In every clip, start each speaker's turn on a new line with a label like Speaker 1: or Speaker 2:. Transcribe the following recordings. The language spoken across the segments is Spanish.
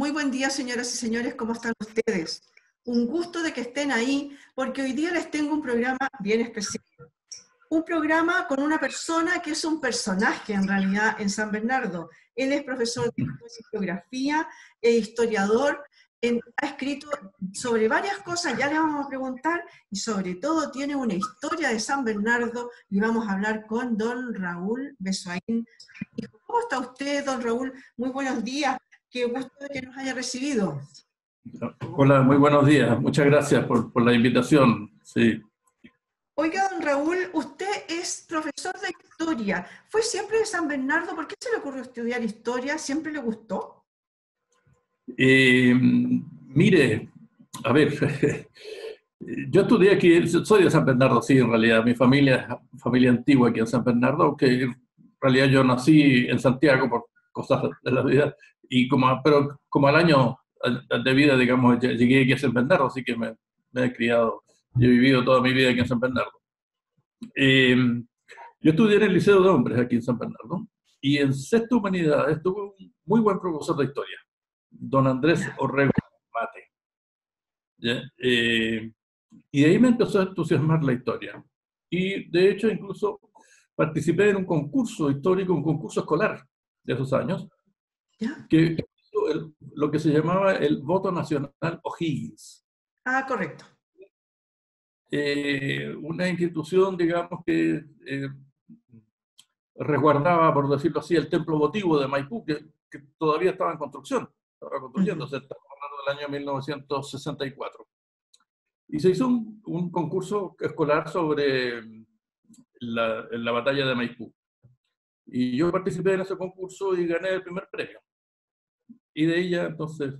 Speaker 1: Muy buen día, señoras y señores, ¿cómo están ustedes? Un gusto de que estén ahí, porque hoy día les tengo un programa bien especial. Un programa con una persona que es un personaje en realidad en San Bernardo. Él es profesor de geografía e historiador, ha escrito sobre varias cosas, ya le vamos a preguntar, y sobre todo tiene una historia de San Bernardo, y vamos a hablar con don Raúl Besoaín. ¿Cómo está usted, don Raúl? Muy buenos días. Qué gusto de que nos haya recibido.
Speaker 2: Hola, muy buenos días. Muchas gracias por, por la invitación. Sí.
Speaker 1: Oiga, don Raúl, usted es profesor de historia. ¿Fue siempre de San Bernardo? ¿Por qué se le ocurrió estudiar historia? ¿Siempre le gustó?
Speaker 2: Eh, mire, a ver, yo estudié aquí, soy de San Bernardo, sí, en realidad. Mi familia es familia antigua aquí en San Bernardo, aunque en realidad yo nací en Santiago por cosas de la vida y como, pero como al año de vida, digamos, llegué aquí a San Bernardo, así que me, he criado he vivido toda mi vida aquí en San Bernardo. Eh, yo estudié en el Liceo de Hombres aquí en San Bernardo y en sexta humanidad estuve un muy buen profesor de historia, don Andrés Orrego Mate. Eh, y de ahí me empezó a entusiasmar la historia. Y de hecho incluso participé en un concurso histórico, un concurso escolar de esos años, que lo que se llamaba el voto nacional O'Higgins.
Speaker 1: Ah, correcto.
Speaker 2: Eh, una institución, digamos, que eh, resguardaba, por decirlo así, el templo votivo de Maipú, que, todavía estaba en construcción, estaba construyéndose, estamos hablando del año 1964. Y se hizo un, concurso escolar sobre la, la batalla de Maipú. Y yo participé en ese concurso y gané el primer premio. Y de ella, entonces,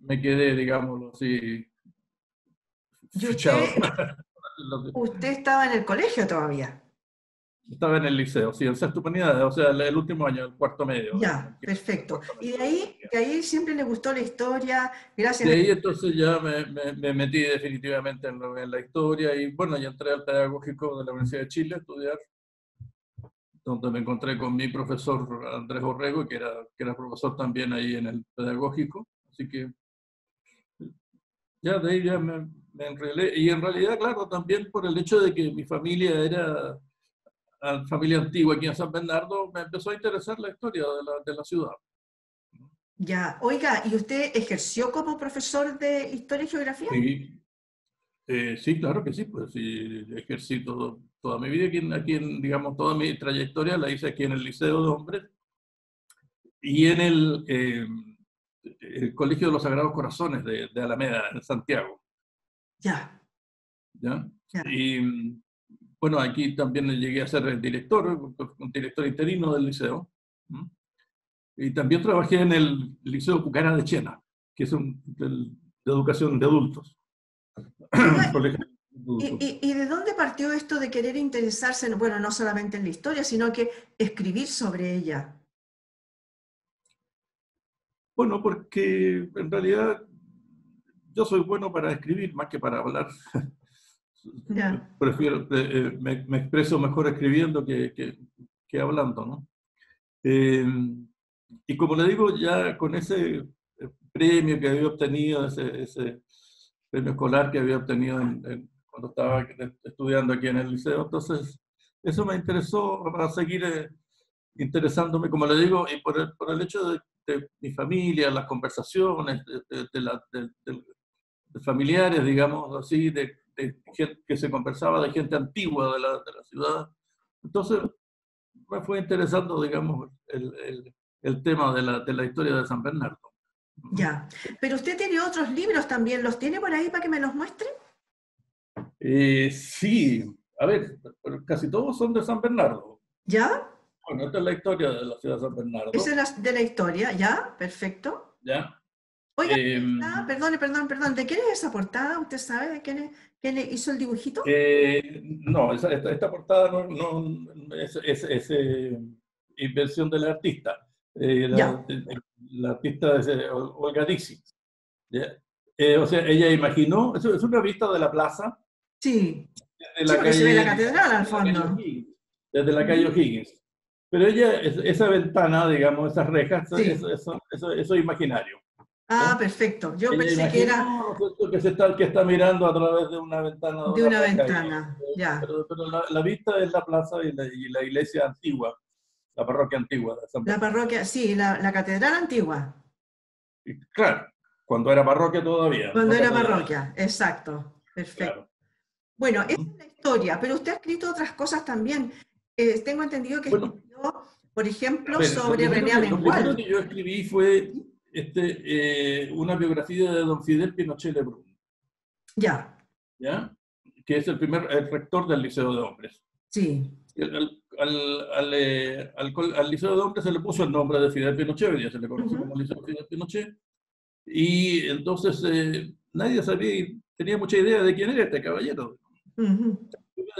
Speaker 2: me quedé, digámoslo así,
Speaker 1: usted, usted estaba en el colegio todavía?
Speaker 2: Estaba en el liceo, sí, en sexto humanidades, o sea, el último año, el cuarto medio.
Speaker 1: Ya, perfecto. Y de ahí, de ahí siempre le gustó la historia, gracias
Speaker 2: De ahí entonces ya me, me, metí definitivamente en, en, la historia y bueno, ya entré al pedagógico de la Universidad de Chile a estudiar donde me encontré con mi profesor Andrés Orrego, que era, que era profesor también ahí en el pedagógico. Así que ya de ahí ya me, me enrelé. Y en realidad, claro, también por el hecho de que mi familia era familia antigua aquí en San Bernardo, me empezó a interesar la historia de la, de la ciudad.
Speaker 1: Ya, oiga, ¿y usted ejerció como profesor de historia y geografía?
Speaker 2: Sí, eh, sí claro que sí, pues sí, ejercí todo, toda mi vida aquí, aquí digamos, toda mi trayectoria la hice aquí en el Liceo de Hombres y en el, eh, el Colegio de los Sagrados Corazones de, de, Alameda, en Santiago.
Speaker 1: Ya.
Speaker 2: ¿Ya? Y bueno, aquí también llegué a ser el director, un director interino del liceo. Y también trabajé en el Liceo Pucara de Chena, que es un, de, educación de adultos.
Speaker 1: ¿Y, de dónde partió esto de querer interesarse, bueno, no solamente en la historia, sino que escribir sobre ella?
Speaker 2: Bueno, porque en realidad yo soy bueno para escribir más que para hablar. Prefiero, eh, eh, me, expreso mejor escribiendo que, que, hablando, ¿no? Em, y como le digo, ya con ese eh, premio que había obtenido, ese, ese premio escolar que había obtenido en cuando estaba estudiando aquí en el liceo. Entonces, eso me interesó para seguir eh, interesándome, como le digo, y por el, por el hecho de, mi familia, las conversaciones de, de, familiares, digamos así, de, gente que se conversaba, de gente antigua de la, la ciudad. Entonces, me fue interesando, digamos, el, el, el tema de la, de la historia de San Bernardo.
Speaker 1: Ya, pero usted tiene otros libros también, ¿los tiene por ahí para que me los muestre?
Speaker 2: Eh, sí, a ver, casi todos son de San Bernardo.
Speaker 1: ¿Ya?
Speaker 2: Bueno, esta es la historia de la ciudad de San Bernardo.
Speaker 1: Esa es la, de la historia, ¿ya? Perfecto.
Speaker 2: ¿Ya?
Speaker 1: Oiga, eh, perdón, perdón, perdón, ¿de quién es esa portada? ¿Usted sabe de quién, quién hizo el dibujito?
Speaker 2: Eh, no, esta, esta, portada no, no es, es, es eh, invención del artista. La, la, artista es Olga Dixie. o sea, ella imaginó, es, es una vista de la plaza
Speaker 1: Sí. Desde la calle, se ve la catedral al fondo.
Speaker 2: Desde la calle O'Higgins. Pero ella, esa ventana, digamos, esas rejas, eso, eso, es imaginario.
Speaker 1: Ah, perfecto. Yo pensé que era...
Speaker 2: Que, se está, que está mirando a través de una ventana.
Speaker 1: De una, ventana, ya.
Speaker 2: Pero, la, vista es la plaza y la, iglesia antigua, la parroquia antigua.
Speaker 1: De la parroquia, sí, la, catedral antigua.
Speaker 2: claro, cuando era parroquia todavía.
Speaker 1: Cuando era parroquia, exacto. Perfecto. Bueno, esa es la historia, pero usted ha escrito otras cosas también. Eh, tengo entendido que escribió, por ejemplo, sobre René Amengual.
Speaker 2: Lo que yo escribí fue este, eh, una biografía de don Fidel Pinochet Lebrun.
Speaker 1: Ya.
Speaker 2: ¿Ya? Que es el primer rector del Liceo de Hombres.
Speaker 1: Sí.
Speaker 2: Al, eh, al, Liceo de Hombres se le puso el nombre de Fidel Pinochet, ya se le conoce como Liceo Fidel Pinochet. Y entonces nadie sabía, tenía mucha idea de quién era este caballero. Uh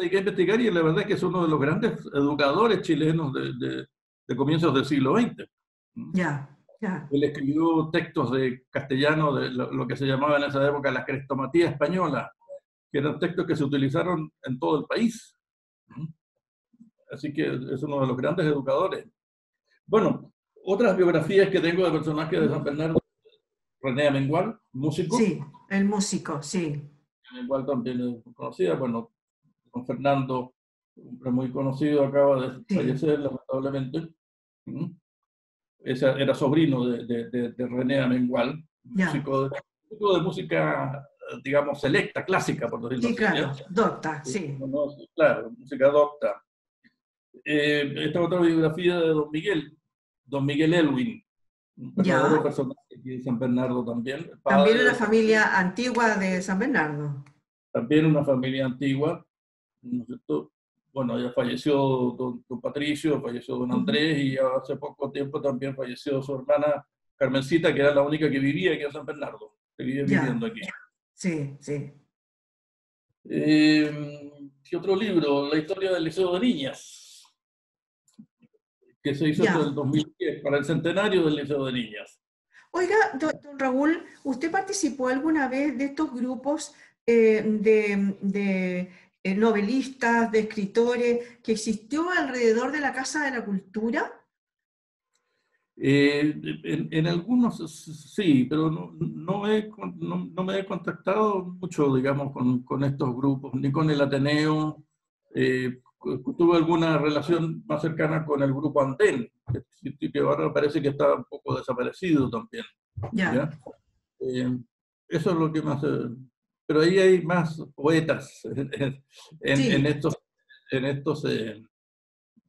Speaker 2: me a investigar y la verdad es que es uno de los grandes educadores chilenos de, de, comienzos del siglo XX.
Speaker 1: Ya, ya.
Speaker 2: Él escribió textos de castellano de lo, que se llamaba en esa época la crestomatía española, que eran textos que se utilizaron en todo el país. Así que es uno de los grandes educadores. Bueno, otras biografías que tengo de personajes de San Bernardo, René Amengual, músico.
Speaker 1: Sí, el músico, sí.
Speaker 2: Amengual también es conocida, bueno, don Fernando, hombre muy conocido, acaba de fallecer lamentablemente. Ese era sobrino de, de, René Amengual, músico, de, música, digamos, selecta, clásica, por decirlo
Speaker 1: sí, Claro, docta, sí.
Speaker 2: claro, música docta. Eh, esta otra biografía de Don Miguel, Don Miguel Elwin, un verdadero personaje de San Bernardo también.
Speaker 1: También una familia antigua de San Bernardo.
Speaker 2: También una familia antigua. Bueno, ya falleció don, Patricio, falleció don Andrés y hace poco tiempo también falleció su hermana Carmencita, que era la única que vivía aquí en San Bernardo, que vive viviendo aquí.
Speaker 1: Sí, sí.
Speaker 2: Eh, ¿Qué otro libro? La historia del Liceo de Niñas, que se hizo en el 2010, para el centenario del Liceo de Niñas.
Speaker 1: Oiga, don Raúl, ¿usted participó alguna vez de estos grupos eh, de eh, novelistas, de escritores, que existió alrededor de la Casa de la Cultura?
Speaker 2: Eh, en, algunos sí, pero no, no, me he contactado mucho, digamos, con, estos grupos, ni con el Ateneo. Eh, tuve alguna relación más cercana con el grupo Andén, que, ahora parece que está un poco desaparecido también.
Speaker 1: Ya.
Speaker 2: eso es lo que más pero ahí hay más poetas en, estos, en estos eh,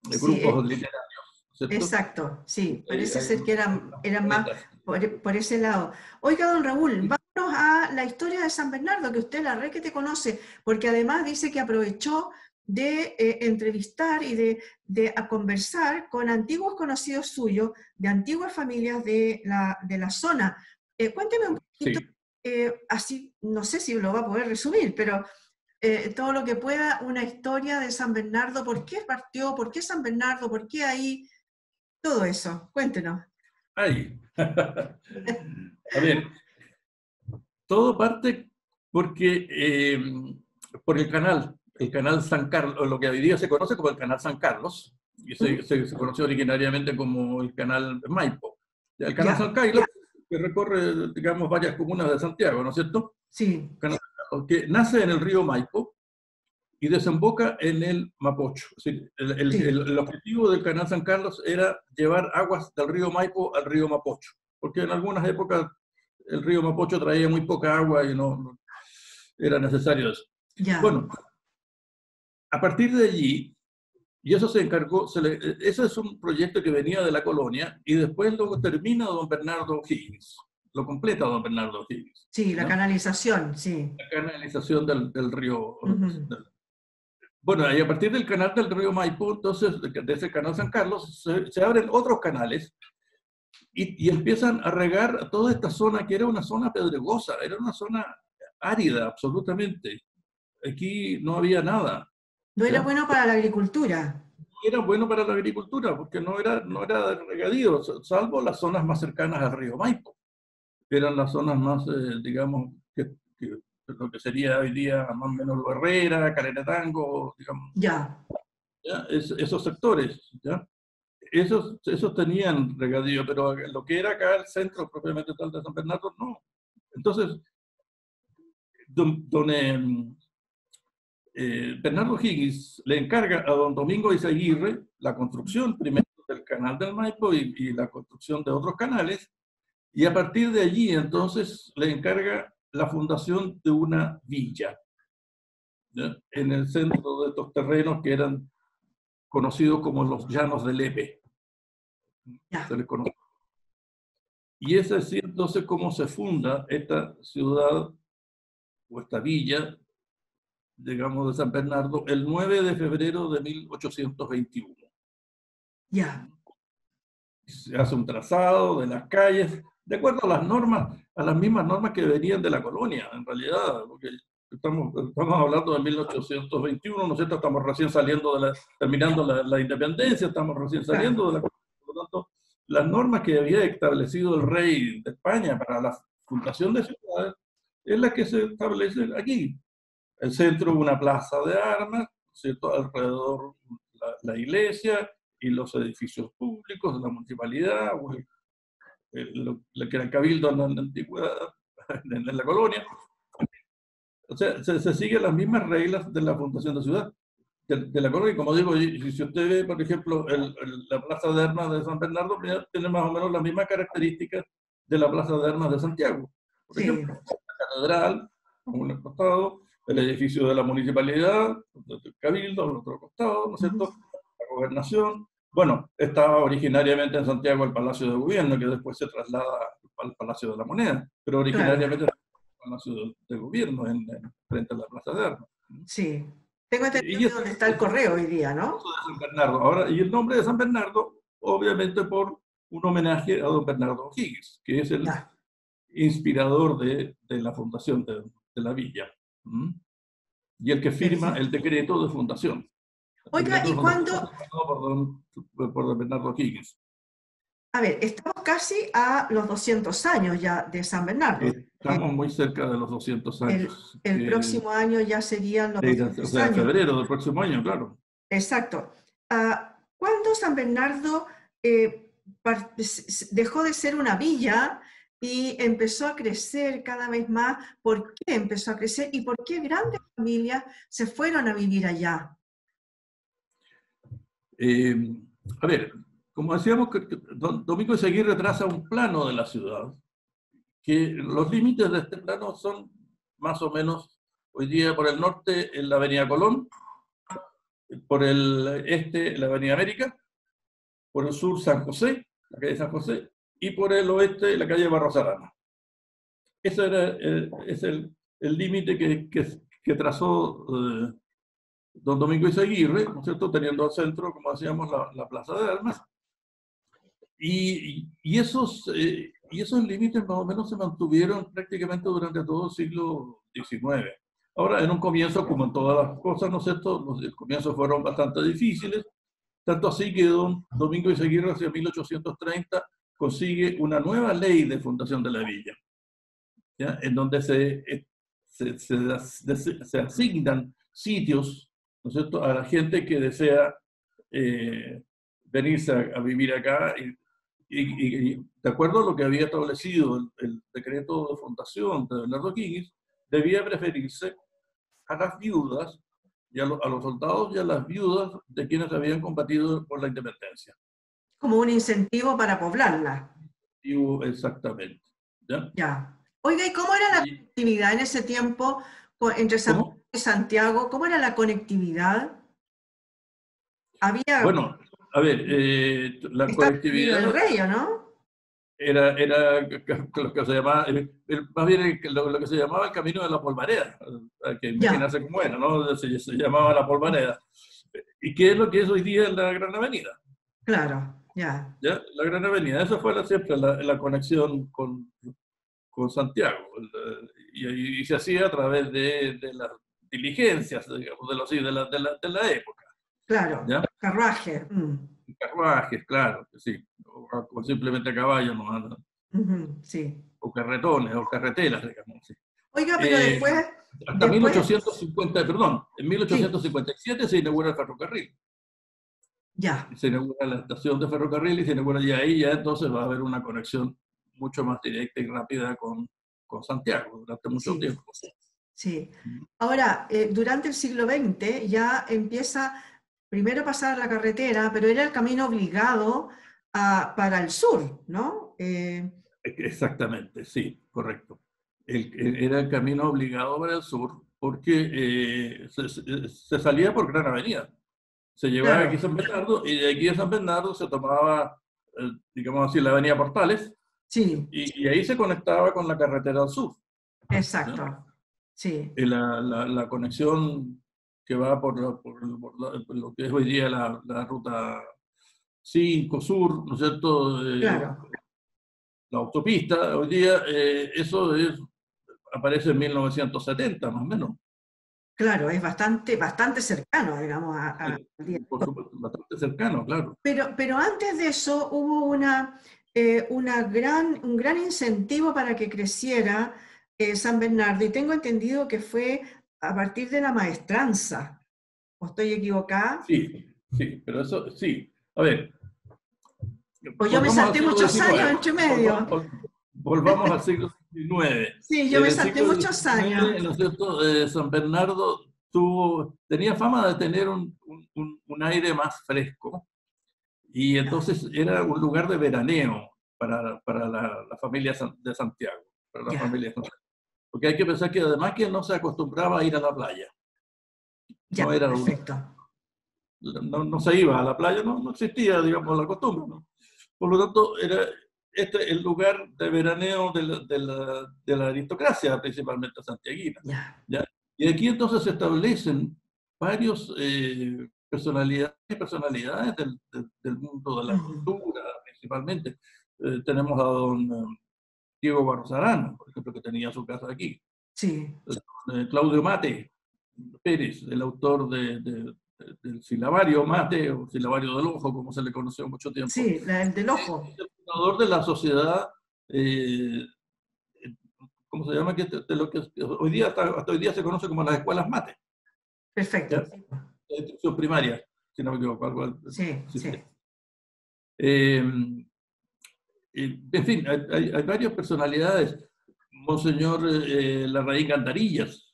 Speaker 2: grupos eh, literarios.
Speaker 1: Exacto, sí, parece ser que eran, eran más por, ese lado. Oiga, don Raúl, vámonos a la historia de San Bernardo, que usted la red que te conoce, porque además dice que aprovechó de eh, entrevistar y de, de conversar con antiguos conocidos suyos, de antiguas familias de la, de la zona. cuénteme un poquito eh, así, no sé si lo va a poder resumir, pero eh, todo lo que pueda, una historia de San Bernardo, por qué partió, por qué San Bernardo, por qué ahí, todo eso, cuéntenos.
Speaker 2: Ahí. a ver, todo parte porque eh, por el canal, el canal San Carlos, lo que hoy día se conoce como el canal San Carlos, y se, se, conoció originariamente como el canal Maipo. El canal San Carlos que recorre, digamos, varias comunas de Santiago, ¿no es cierto?
Speaker 1: Sí.
Speaker 2: Que nace en el río Maipo y desemboca en el Mapocho. el, objetivo del Canal San Carlos era llevar aguas del río Maipo al río Mapocho, porque en algunas épocas el río Mapocho traía muy poca agua y no, era necesario eso. Bueno, a partir de allí, y eso se encargó, se le, ese es un proyecto que venía de la colonia y después lo termina don Bernardo Higgins, lo completa don Bernardo Higgins.
Speaker 1: Sí, la canalización, sí.
Speaker 2: La canalización del, del río. bueno, y a partir del canal del río Maipo, entonces, de ese canal San Carlos, se, abren otros canales y, y, empiezan a regar toda esta zona que era una zona pedregosa, era una zona árida absolutamente. Aquí no había nada.
Speaker 1: No era bueno para la agricultura.
Speaker 2: No era bueno para la agricultura, porque no era, no era regadío, salvo las zonas más cercanas al río Maipo. Eran las zonas más, eh, digamos, que, lo que sería hoy día más o menos lo Herrera, Careretango, digamos.
Speaker 1: Ya.
Speaker 2: esos sectores, ¿ya? esos, esos tenían regadío, pero lo que era acá el centro propiamente tal de San Bernardo, no. Entonces, don, em, eh, Bernardo Higgins le encarga a don Domingo Izaguirre la construcción primero del canal del Maipo y, la construcción de otros canales, y a partir de allí entonces le encarga la fundación de una villa en el centro de estos terrenos que eran conocidos como los llanos del Lepe. Se les conoce. Y es así entonces cómo se funda esta ciudad o esta villa, digamos, de San Bernardo, el 9 de febrero de 1821.
Speaker 1: Ya.
Speaker 2: Se hace un trazado de las calles, de acuerdo a las normas, a las mismas normas que venían de la colonia, en realidad, porque estamos, estamos hablando de 1821, ¿no es cierto? Estamos recién saliendo de la, terminando la, la independencia, estamos recién saliendo de la... Por lo tanto, las normas que había establecido el rey de España para la fundación de ciudades es la que se establece aquí. El centro, una plaza de armas, ¿cierto? alrededor la, iglesia y los edificios públicos de la municipalidad, o lo, que era el cabildo en la, antigüedad, en, la colonia. O sea, se, se siguen las mismas reglas de la fundación de ciudad de, la colonia. Como digo, si usted ve, por ejemplo, la Plaza de Armas de San Bernardo, tiene más o menos las mismas características de la Plaza de Armas de Santiago. Por ejemplo, la catedral, a un costado, el edificio de la municipalidad, el cabildo, al otro costado, ¿no es cierto? La gobernación. Bueno, estaba originariamente en Santiago el Palacio de Gobierno, que después se traslada al Palacio de la Moneda, pero originariamente el Palacio de, Gobierno en, frente a la Plaza de Armas.
Speaker 1: Sí. Tengo entendido dónde está el correo hoy día, ¿no?
Speaker 2: De San Bernardo. Ahora, y el nombre de San Bernardo, obviamente por un homenaje a don Bernardo Higgins, que es el inspirador de, de, la fundación de, de la villa. Y el que firma el decreto de fundación.
Speaker 1: Oiga, ¿y cuándo?
Speaker 2: Por por Bernardo Higgins.
Speaker 1: A ver, estamos casi a los 200 años ya de San Bernardo.
Speaker 2: Estamos muy cerca de los 200 años.
Speaker 1: El, próximo año ya serían los 200
Speaker 2: o sea, en febrero del próximo año, claro.
Speaker 1: Exacto. Ah, ¿Cuándo San Bernardo eh, dejó de ser una villa y empezó a crecer cada vez más? ¿Por qué empezó a crecer y por qué grandes familias se fueron a vivir allá?
Speaker 2: Eh, a ver, como decíamos, Domingo Seguir retrasa un plano de la ciudad, que los límites de este plano son más o menos hoy día por el norte en la Avenida Colón, por el este la Avenida América, por el sur San José, la calle San José, y por el oeste la calle Barros Arana. Ese era el, es el límite que, que, trazó eh, don Domingo Izaguirre, ¿no es cierto?, teniendo al centro, como decíamos, la, la Plaza de Armas, y, y, esos, eh, y esos límites más o menos se mantuvieron prácticamente durante todo el siglo XIX. Ahora, en un comienzo, como en todas las cosas, ¿no es cierto? Los comienzos fueron bastante difíciles, tanto así que don Domingo Izaguirre hacia 1830 consigue una nueva ley de fundación de la villa, en donde se, eh, se, se, asignan sitios, a la gente que desea eh, venirse a, a, vivir acá y de acuerdo a lo que había establecido el, decreto de fundación de Bernardo Higgins, debía preferirse a las viudas y a, los soldados y a las viudas de quienes habían combatido por la independencia.
Speaker 1: Como un incentivo para poblarla.
Speaker 2: Exactamente.
Speaker 1: ¿ya? ya. Oiga, ¿y cómo era la conectividad en ese tiempo entre San y Santiago? ¿Cómo era la conectividad?
Speaker 2: Había... Bueno, a ver, eh, la colectividad...
Speaker 1: El rey, ¿no?
Speaker 2: Era, era lo que se llamaba, más bien lo, que se llamaba el camino de la polvareda, que imaginarse cómo era, ¿no? Se, se, llamaba la polvareda. ¿Y qué es lo que es hoy día la Gran Avenida?
Speaker 1: Claro, ya.
Speaker 2: ¿Ya? La Gran Avenida, esa fue la, siempre la, la conexión con, con Santiago. Y, y, se hacía a través de, de las diligencias, digamos, de, los, de, la, de, la, de la época.
Speaker 1: Claro, carruaje. Mm.
Speaker 2: Carruajes, claro, sí. O, simplemente caballos, ¿no?
Speaker 1: sí.
Speaker 2: O carretones, o carreteras, digamos. Sí.
Speaker 1: Oiga, pero eh, después...
Speaker 2: Hasta 1850, perdón, en 1857 se inaugura el ferrocarril.
Speaker 1: Ya.
Speaker 2: Se inaugura la estación de ferrocarril y se inaugura y ahí ya entonces va a haber una conexión mucho más directa y rápida con, con Santiago durante mucho
Speaker 1: Sí.
Speaker 2: tiempo.
Speaker 1: Sí. Ahora, eh, durante el siglo XX ya empieza primero a pasar la carretera, pero era el camino obligado a- para el sur, ¿no? Eh,
Speaker 2: Exactamente, sí, correcto. El- el- era el camino obligado para el sur porque eh, se salía por Gran Avenida. Se llevaba
Speaker 1: Claro.
Speaker 2: aquí a San Bernardo y de aquí a San Bernardo se tomaba, eh, digamos así, la Avenida Portales
Speaker 1: sí,
Speaker 2: y, y ahí se conectaba con la carretera al sur.
Speaker 1: exacto. Sí,
Speaker 2: Y la, la- la conexión que va por, la- por el- por la- por lo que es hoy día la, la ruta 5 sur, ¿no es cierto? Eh,
Speaker 1: claro.
Speaker 2: la autopista, hoy día eh, eso es, aparece en 1970 más o menos,
Speaker 1: Claro, es bastante, bastante cercano, digamos, a- a- al día.
Speaker 2: por supuesto, bastante cercano, claro.
Speaker 1: Pero, pero antes de eso hubo una, eh, una gran, un gran incentivo para que creciera eh, San Bernardo y tengo entendido que fue a partir de la maestranza. ¿O estoy equivocada?
Speaker 2: Sí, sí, pero eso sí. A ver.
Speaker 1: Pues yo me salté muchos años entre medio.
Speaker 2: Volvamos, volvamos al siglo XIX.
Speaker 1: Sí, yo me
Speaker 2: el
Speaker 1: salté
Speaker 2: siglo
Speaker 1: muchos años.
Speaker 2: ¿no es cierto? Eh, San Bernardo tuvo, tenía fama de tener un, un- un- un aire más fresco y entonces era un lugar de veraneo para, para la, la familia de Santiago. Para la
Speaker 1: Ya.
Speaker 2: familia de Santiago. Porque hay que pensar que además que no se acostumbraba a ir a la playa.
Speaker 1: Ya,
Speaker 2: no era un-
Speaker 1: perfecto.
Speaker 2: no, no se iba a la playa, no, no existía, digamos, la costumbre. ¿no? Por lo tanto, era este el lugar de veraneo de la, de la- de la aristocracia, principalmente santiaguina.
Speaker 1: Ya,
Speaker 2: Y aquí entonces se establecen varios eh, personalidades, personalidades del, del- del mundo de la cultura, principalmente. Eh, tenemos a don eh, Diego Barros Arana, por ejemplo, que tenía su casa aquí.
Speaker 1: sí,
Speaker 2: Eh, Claudio Mate Pérez, el autor de- de- de- del silabario Mate, o silabario del ojo, como se le conoció mucho tiempo.
Speaker 1: sí, el del ojo.
Speaker 2: De la sociedad, eh, ¿cómo se llama? Que de- de lo que hoy día, hasta, hasta hoy día se conoce como las escuelas Mate,
Speaker 1: Perfecto.
Speaker 2: De instrucción primaria, si no me equivoco. algo-
Speaker 1: Sí,
Speaker 2: sí. Eh, en fin, hay, hay- varias personalidades. Monseñor eh, Larraín Cantarillas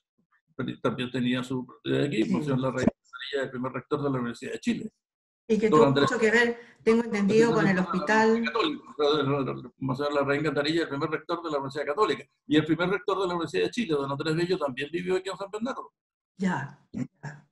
Speaker 2: pero también tenía su de aquí,
Speaker 1: Sí.
Speaker 2: Monseñor Larraín Cantarillas, el primer rector de la Universidad de Chile.
Speaker 1: Y que tuvo mucho que ver, tengo entendido, con el hospital.
Speaker 2: Monseñor Larraín Cantarilla, el primer rector de la Universidad Católica. Y el primer rector de la Universidad de Chile, don Andrés Bello, también vivió aquí en San Bernardo.
Speaker 1: Ya, ya.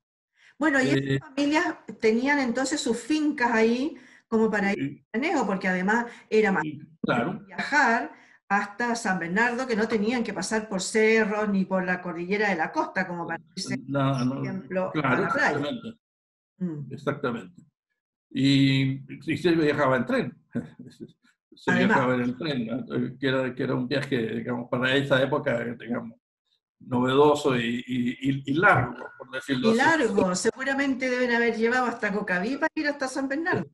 Speaker 1: Bueno, y
Speaker 2: Eh,
Speaker 1: estas familias tenían entonces sus fincas ahí como para ir al manejo, porque además era más
Speaker 2: claro,
Speaker 1: viajar hasta San Bernardo, que no tenían que pasar por cerros ni por la cordillera de la costa, como para irse, por
Speaker 2: no,
Speaker 1: ejemplo, a
Speaker 2: claro,
Speaker 1: la playa.
Speaker 2: exactamente.
Speaker 1: Mm.
Speaker 2: exactamente. Y, y se viajaba en tren. Se
Speaker 1: Además.
Speaker 2: viajaba en el tren, ¿no? que, era, que era un viaje, digamos, para esa época, digamos, novedoso y, y- largo, por decirlo
Speaker 1: Y
Speaker 2: así.
Speaker 1: largo, seguramente deben haber llevado hasta Cocaví para ir hasta San Bernardo.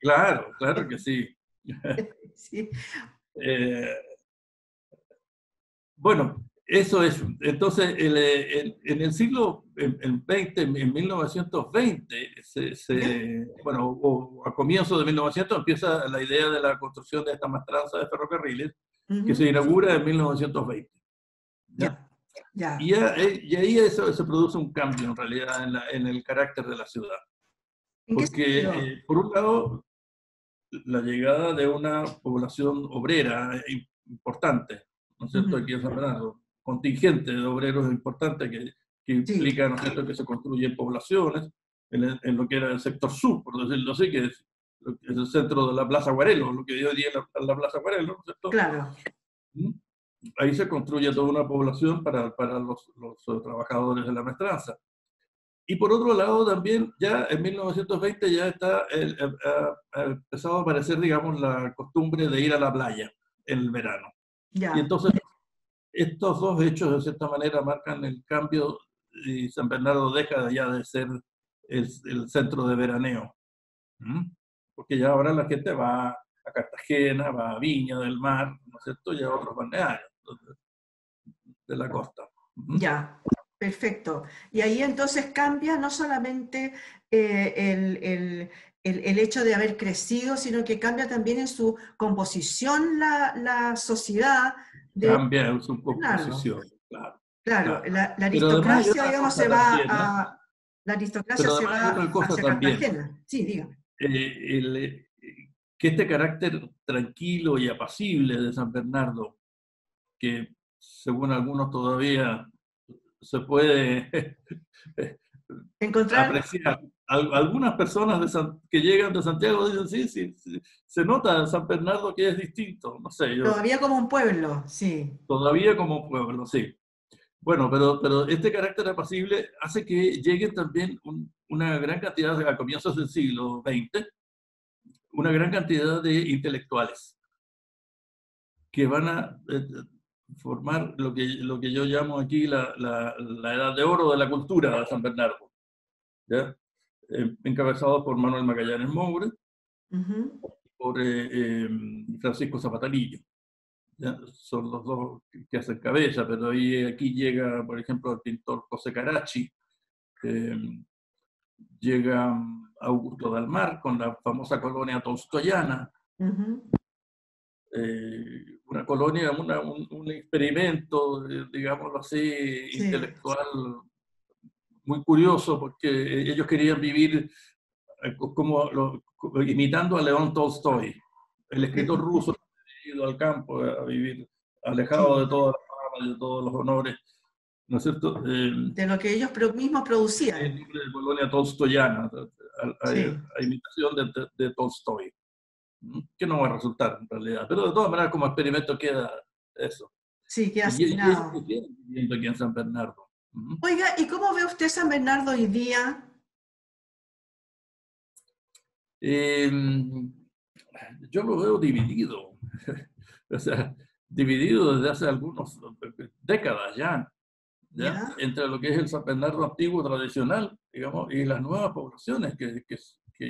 Speaker 2: Claro, claro que sí.
Speaker 1: Sí.
Speaker 2: Eh, bueno, eso es. Entonces, el, eh, en, el siglo en, en 20, en 1920, se, se- bueno, o a comienzos de 1900 empieza la idea de la construcción de esta maestranza de ferrocarriles, que
Speaker 1: Ujú.
Speaker 2: se inaugura en 1920. ¿ya?
Speaker 1: Ya, ya.
Speaker 2: Y, ya- eh, y ahí eso, se produce un cambio en realidad en, la- en el carácter de la ciudad.
Speaker 1: ¿En qué
Speaker 2: Porque, eh, por un lado, la llegada de una población obrera eh, importante, ¿no es cierto?,
Speaker 1: Ujú.
Speaker 2: aquí en San Bernardo, contingente de obreros importante que, que implica, ¿no es cierto?, que se construyen poblaciones en, el- en lo que era el sector sur, por decirlo así, que es, el centro de la Plaza Guarelo, lo que hoy día es la, la Plaza Guarelo, ¿no es cierto?
Speaker 1: Claro,
Speaker 2: ¿Mm? Ahí se construye toda una población para, para los, los, eh, trabajadores de la maestranza. Y por otro lado, también ya en 1920 ya está el- ha- ha empezado a aparecer, digamos, la costumbre de ir a la playa en el verano.
Speaker 1: ya.
Speaker 2: Y entonces, estos dos hechos, de cierta manera, marcan el cambio y San Bernardo deja ya de ser el, el centro de veraneo. Porque ya ahora la gente va a Cartagena, va a Viña del Mar, ¿no es cierto? Y a otros balnearios de- la costa.
Speaker 1: Ya, perfecto. Y ahí entonces cambia no solamente eh, el, el- el, hecho de haber crecido, sino que cambia también en su composición la, la sociedad.
Speaker 2: Cambia en su composición, claro.
Speaker 1: Claro, La, aristocracia, digamos, se va a... La aristocracia se va hacia Cartagena. Sí, dígame.
Speaker 2: Eh, que este carácter tranquilo y apacible de San Bernardo, que según algunos todavía se puede
Speaker 1: encontrar
Speaker 2: apreciar. Algunas personas que llegan de Santiago dicen, sí, sí, se nota San Bernardo que es distinto, no sé.
Speaker 1: todavía como un pueblo, sí.
Speaker 2: Todavía como un pueblo, sí. Bueno, pero, pero este carácter apacible hace que lleguen también una gran cantidad, a comienzos del siglo XX, una gran cantidad de intelectuales que van a eh, formar lo que, lo que yo llamo aquí la, la, edad de oro de la cultura de San Bernardo, ¿ya? Eh, encabezados por Manuel Magallanes Moure, por eh, em, Francisco Zapatalillo. Son los dos que hacen cabeza, pero ahí, aquí llega, por ejemplo, el pintor José Carachi, em, llega Augusto Dalmar con la famosa colonia tolstoyana, eh, una colonia, un, experimento, digámoslo así, intelectual muy curioso, porque ellos querían vivir eh, como imitando a León Tolstoy, el escritor ruso que ido al campo a vivir alejado de toda la fama, de todos los honores ¿no es cierto?
Speaker 1: Eh, de lo que ellos mismos producían.
Speaker 2: El libro de Colonia Tolstoyana, a, imitación de, de, Tolstoy, que no va a resultar en realidad, pero de todas maneras como experimento queda eso.
Speaker 1: Sí, queda
Speaker 2: asignado. Y, aquí en San Bernardo.
Speaker 1: Oiga, ¿y cómo ve usted San Bernardo hoy día?
Speaker 2: Em, yo lo veo dividido, o sea, dividido desde hace algunas décadas ya entre lo que es el San Bernardo antiguo tradicional, digamos, y las nuevas poblaciones que, que,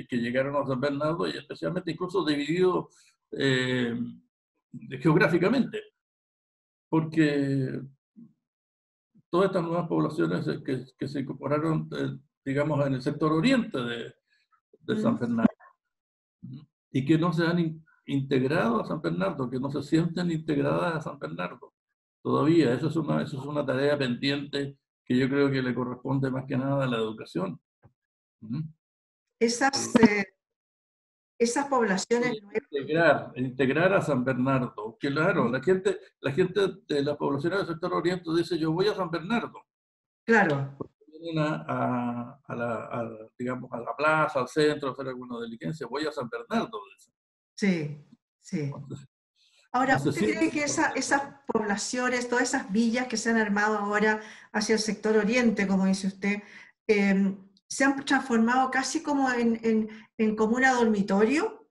Speaker 2: que, llegaron a San Bernardo y especialmente incluso dividido eh, geográficamente, porque todas estas nuevas poblaciones que, que se incorporaron, eh, digamos, en el sector oriente de, de San Bernardo y que no se han integrado a San Bernardo, que no se sienten integradas a San Bernardo todavía. Eso es, una, eso es una tarea pendiente que yo creo que le corresponde más que nada a la educación.
Speaker 1: Esas, eh, esas poblaciones...
Speaker 2: Integrar, integrar a San Bernardo. Claro, la gente, la gente de las poblaciones del sector oriente dice, yo voy a San Bernardo.
Speaker 1: Claro.
Speaker 2: Vienen a, a, la, digamos, a la plaza, al centro, a hacer alguna diligencia, voy a San Bernardo.
Speaker 1: Sí, sí. Ahora, ¿usted cree que esas poblaciones, todas esas villas que se han armado ahora hacia el sector oriente, como dice usted, em, se han transformado casi como en, en, comuna dormitorio?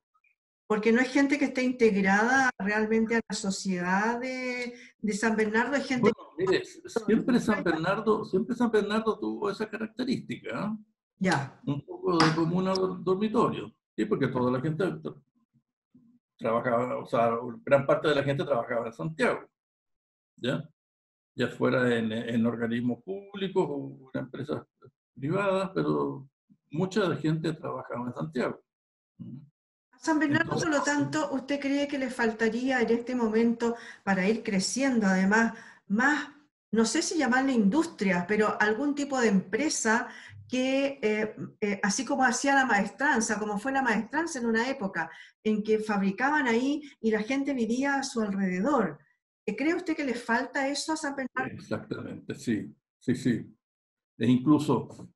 Speaker 1: Porque no hay gente que esté integrada realmente a la sociedad de, San Bernardo, hay gente
Speaker 2: bueno, mire, siempre San Bernardo, siempre San Bernardo tuvo esa característica. ¿eh?
Speaker 1: Ya.
Speaker 2: Un poco de comuna dormitorio. Sí, porque toda la gente trabajaba, o sea, gran parte de la gente trabajaba en Santiago, ¿ya? Ya fuera en, en organismos públicos o en empresas privadas, pero mucha gente trabajaba en Santiago.
Speaker 1: San Bernardo, por lo tanto, ¿usted cree que le faltaría en este momento para ir creciendo, además, más, no sé si llamarle industria, pero algún tipo de empresa que, eh, eh, así como hacía la maestranza, como fue la maestranza en una época en que fabricaban ahí y la gente vivía a su alrededor. ¿Cree usted que le falta eso a San Bernardo?
Speaker 2: Exactamente, sí, sí, sí. E incluso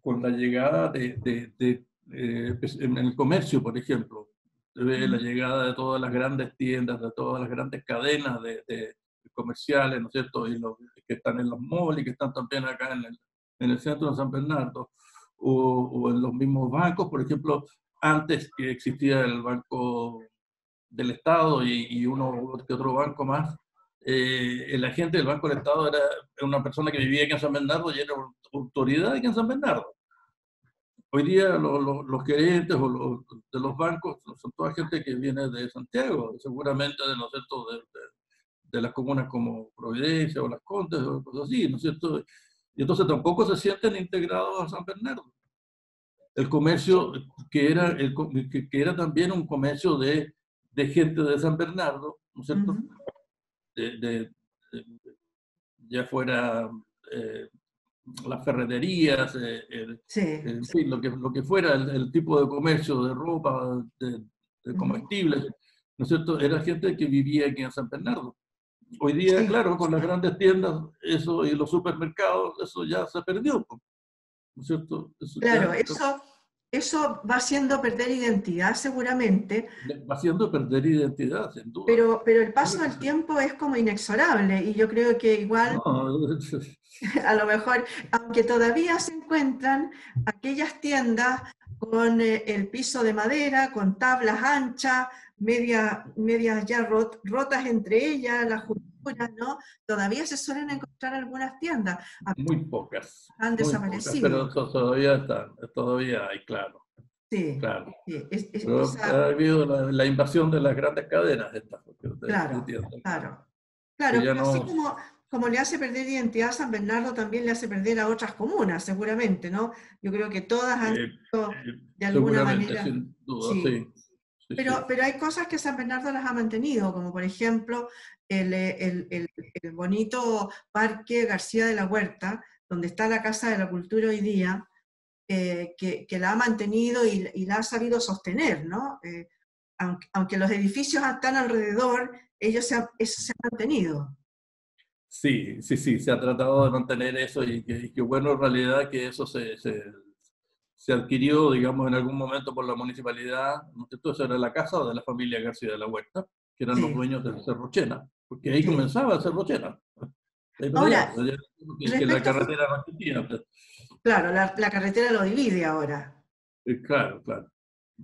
Speaker 2: con la llegada de, de, pues, en el comercio, por ejemplo, la llegada de todas las grandes tiendas, de todas las grandes cadenas de, comerciales, ¿no es cierto? Y los que están en los malls y que están también acá en el, en el centro de San Bernardo, o, en los mismos bancos, por ejemplo, antes que existía el Banco del Estado y, uno que otro banco más, eh, el agente del Banco del Estado era una persona que vivía aquí en San Bernardo y era autoridad aquí en San Bernardo. Hoy día los gerentes o de los bancos son toda gente que viene de Santiago, seguramente de, ¿no de, de, las comunas como Providencia o Las Condes o cosas así, ¿no es cierto? Y entonces tampoco se sienten integrados a San Bernardo. el comercio que era, el, que, era también un comercio de, de, gente de San Bernardo, ¿no es cierto? De, ya fuera eh, las ferreterías, eh, en fin, lo que, lo que fuera el, tipo de comercio de ropa, de, comestibles, ¿no es cierto? Era gente que vivía aquí en San Bernardo. Hoy día, claro, con las grandes tiendas eso, y los supermercados, eso ya se perdió, ¿no es cierto?
Speaker 1: claro, eso, eso va haciendo perder identidad seguramente.
Speaker 2: Va haciendo perder identidad, sin duda.
Speaker 1: Pero, pero el paso del tiempo es como inexorable y yo creo que igual, a lo mejor, aunque todavía se encuentran aquellas tiendas con eh, el piso de madera, con tablas anchas, medias, medias ya rotas entre ellas, las Todavía se suelen encontrar algunas tiendas.
Speaker 2: Muy pocas.
Speaker 1: Han desaparecido.
Speaker 2: pero todavía están, todavía hay, claro.
Speaker 1: Sí,
Speaker 2: claro. Ha habido la, invasión de las grandes cadenas. Estas,
Speaker 1: claro, claro. Claro, así como, como le hace perder identidad a San Bernardo, también le hace perder a otras comunas, seguramente, ¿no? Yo creo que todas han eh,
Speaker 2: eh, de alguna manera. Sin duda, sí
Speaker 1: pero, pero hay cosas que San Bernardo las ha mantenido, como por ejemplo el, el, el, bonito Parque García de la Huerta, donde está la Casa de la Cultura hoy día, eh, que, que, la ha mantenido y, y, la ha sabido sostener, ¿no? Eh, aunque, aunque, los edificios están alrededor, ellos se eso se ha mantenido.
Speaker 2: Sí, sí, sí, se ha tratado de mantener eso y que, bueno, en realidad que eso se, se se adquirió, digamos, en algún momento por la municipalidad, entonces era la casa de la familia García de la Huerta, que eran los dueños del Cerro Chena, porque ahí comenzaba el Cerro Chena.
Speaker 1: Ahora,
Speaker 2: que, la carretera argentina.
Speaker 1: Pues. Claro, la, la, carretera lo divide ahora.
Speaker 2: Eh, claro, claro.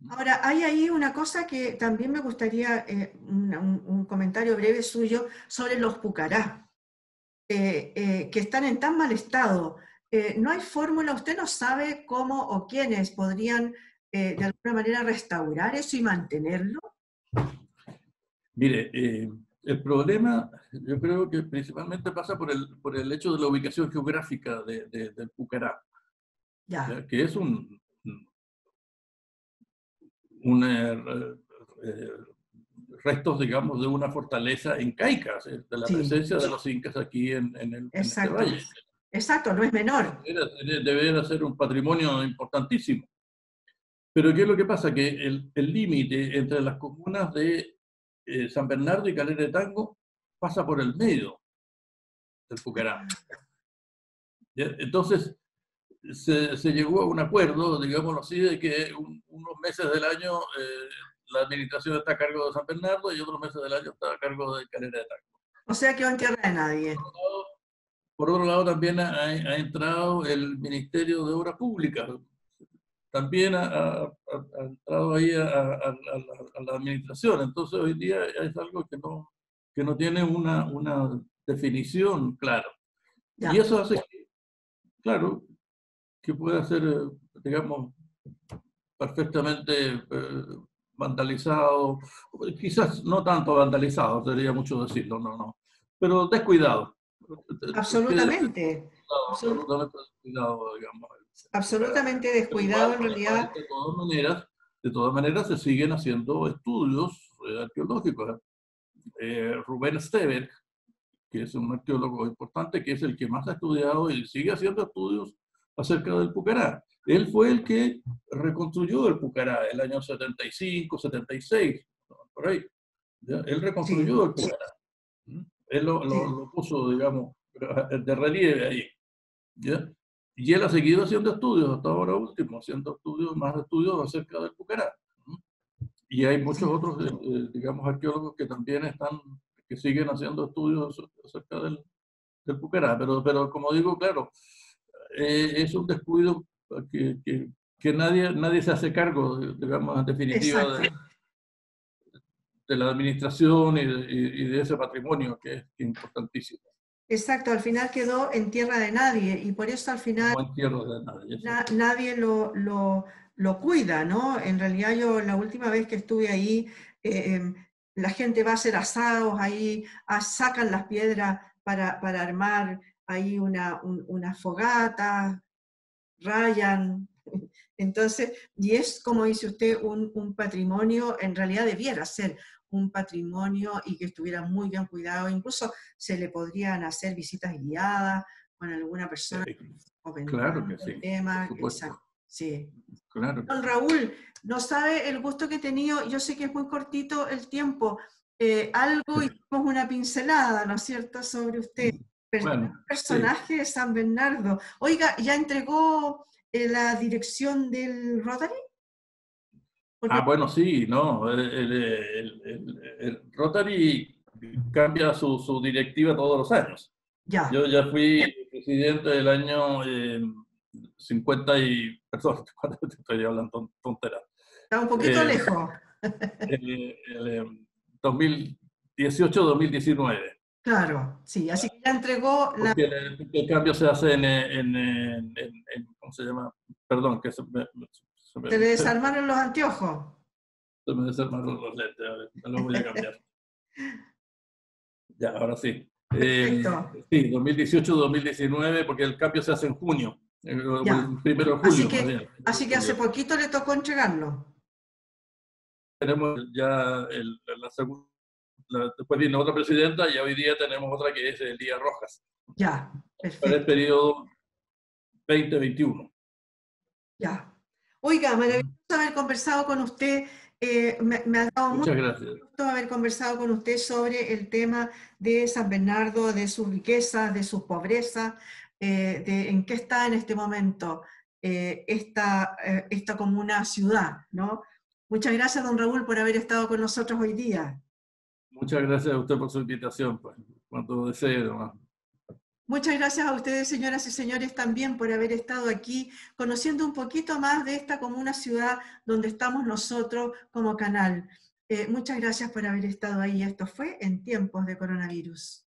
Speaker 1: Ahora, hay ahí una cosa que también me gustaría, eh, un, un, comentario breve suyo sobre los pucará, eh, que están en tan mal estado. Eh, no hay fórmula, usted no sabe cómo o quiénes podrían eh, de alguna manera restaurar eso y mantenerlo.
Speaker 2: Mire, eh, el problema yo creo que principalmente pasa por el, por el hecho de la ubicación geográfica de, del Pucará, ya. que es un, un restos, digamos, de una fortaleza incaica, de la presencia de los incas aquí en, en el, en este valle.
Speaker 1: Exacto, no es menor.
Speaker 2: Debería ser un patrimonio importantísimo. Pero ¿qué es lo que pasa? Que el límite entre las comunas de eh, San Bernardo y Calera de Tango pasa por el medio del Pucará. Entonces, se, se, llegó a un acuerdo, digámoslo así, de que unos meses del año eh, la administración está a cargo de San Bernardo y otros meses del año está a cargo de Calera de Tango.
Speaker 1: O sea que va en tierra de nadie.
Speaker 2: Por otro lado, también ha, entrado el Ministerio de Obras Públicas. También ha, entrado ahí a, la administración. Entonces, hoy día es algo que no, que no tiene una, una definición clara. Y eso hace que, claro, que pueda ser, digamos, perfectamente eh, vandalizado, quizás no tanto vandalizado, sería mucho decirlo, no, no, pero descuidado.
Speaker 1: Absolutamente. Absolutamente descuidado, en realidad.
Speaker 2: De todas maneras, de todas maneras se siguen haciendo estudios eh, arqueológicos. Eh, Rubén Steber, que es un arqueólogo importante, que es el que más ha estudiado y sigue haciendo estudios acerca del Pucará. Él fue el que reconstruyó el Pucará el año 75, 76, por ahí. Él reconstruyó el Pucará. Él lo, puso, digamos, de relieve ahí. ¿ya? Y él ha seguido haciendo estudios, hasta ahora último, haciendo estudios, más estudios acerca del Pucará. Y hay muchos otros, eh, eh, digamos, arqueólogos que también están, que siguen haciendo estudios acerca del, del Pucará. Pero, pero como digo, claro, eh, es un descuido que, que, que, nadie, nadie se hace cargo, digamos, en definitiva, de, de la administración y de, ese patrimonio que es, importantísimo.
Speaker 1: Exacto, al final quedó en tierra de nadie y por eso al final nadie, lo, lo, lo, cuida, ¿no? En realidad yo la última vez que estuve ahí, eh, em, la gente va a hacer asados ahí, sacan las piedras para, para armar ahí una, una fogata, rayan, Entonces, y es, como dice usted, un, un patrimonio, en realidad debiera ser un patrimonio y que estuviera muy bien cuidado. Incluso se le podrían hacer visitas guiadas con alguna persona.
Speaker 2: claro que sí.
Speaker 1: Tema, sí.
Speaker 2: Claro.
Speaker 1: Don Raúl, no sabe el gusto que he tenido, yo sé que es muy cortito el tiempo, eh, algo hicimos una pincelada, ¿no es cierto?, sobre usted. personaje de San Bernardo. Oiga, ¿ya entregó eh, la dirección del Rotary?
Speaker 2: Ah, bueno, sí, no. El, Rotary cambia su, directiva todos los años.
Speaker 1: Ya.
Speaker 2: Yo ya fui presidente del año 50 eh, y... Perdón, estoy hablando tonteras.
Speaker 1: Está un poquito eh, lejos.
Speaker 2: El, 2018-2019.
Speaker 1: Claro, sí, así que ya entregó la...
Speaker 2: Porque el, cambio se hace en, ¿cómo se llama? Perdón, que se me,
Speaker 1: se le desarmaron los anteojos.
Speaker 2: Se me desarmaron los lentes, a ver, voy a cambiar. ya, ahora sí. Eh, sí, 2018-2019, porque el cambio se hace en junio. El, primero de julio.
Speaker 1: Así que, así que hace poquito le tocó entregarlo.
Speaker 2: Tenemos ya el, la segunda, después viene otra presidenta y hoy día tenemos otra que es Elías Rojas.
Speaker 1: Ya,
Speaker 2: perfecto. Para el periodo 2021.
Speaker 1: Ya. Oiga, maravilloso haber conversado con usted. Eh, me, ha dado
Speaker 2: mucho gusto
Speaker 1: haber conversado con usted sobre el tema de San Bernardo, de sus riquezas, de sus pobrezas, eh, de en qué está en este momento eh, esta, esta comuna ciudad, ¿no? Muchas gracias, don Raúl, por haber estado con nosotros hoy día.
Speaker 2: Muchas gracias a usted por su invitación, pues, cuando desee,
Speaker 1: Muchas gracias a ustedes, señoras y señores, también por haber estado aquí conociendo un poquito más de esta comuna ciudad donde estamos nosotros como canal. Eh, muchas gracias por haber estado ahí. Esto fue en tiempos de coronavirus.